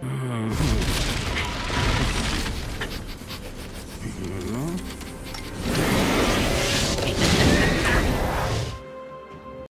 Mm-hmm.